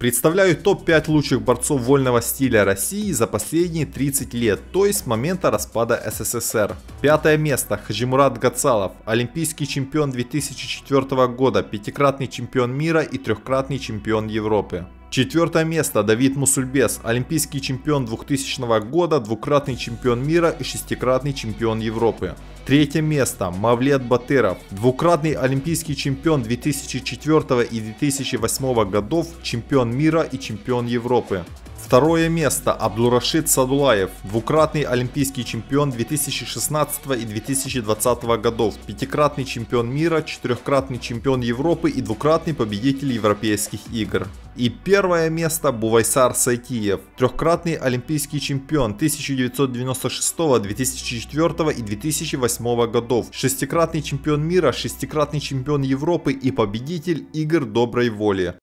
Представляю топ-5 лучших борцов вольного стиля России за последние 30 лет, то есть с момента распада СССР. Пятое место Хаджимурат Гацалов, олимпийский чемпион 2004 года, пятикратный чемпион мира и трехкратный чемпион Европы. Четвертое место Давид Мусульбес, олимпийский чемпион 2000 года, двукратный чемпион мира и шестикратный чемпион Европы. Третье место Мавлет Батыров, двукратный олимпийский чемпион 2004 и 2008 годов, чемпион мира и чемпион Европы. Второе место Абдурашид Садулаев, двукратный олимпийский чемпион 2016 и 2020 годов, пятикратный чемпион мира, четырехкратный чемпион Европы и двукратный победитель европейских игр. И первое место Бувайсар Сайтиев, трехкратный олимпийский чемпион 1996, 2004 и 2008 годов, шестикратный чемпион мира, шестикратный чемпион Европы и победитель игр доброй воли.